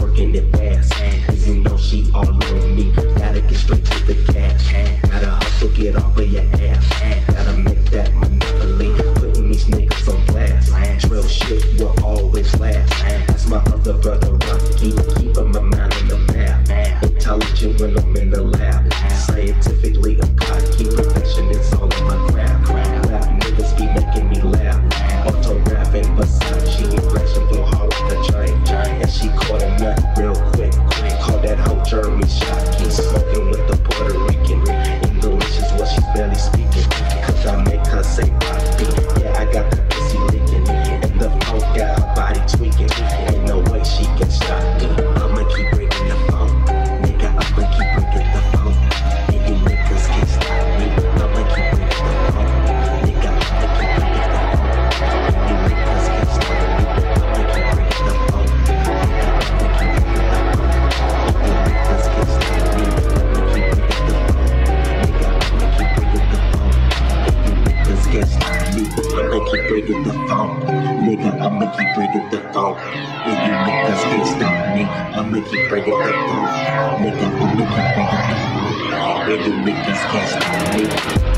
Working it fast. And you know she all on me. Gotta get straight to the cash. Gotta hustle, get off of your ass. Gotta make that monopoly. Putting these niggas on blast. Real shit will always last. That's my other brother. Jeremy Shockey. Smoking with the The phonk. Nigga, I'ma keep the phonk. And you niggas can't stop me. I'ma keep the phonk. Nigga, I'ma keep the phonk. And you niggas can't stop me.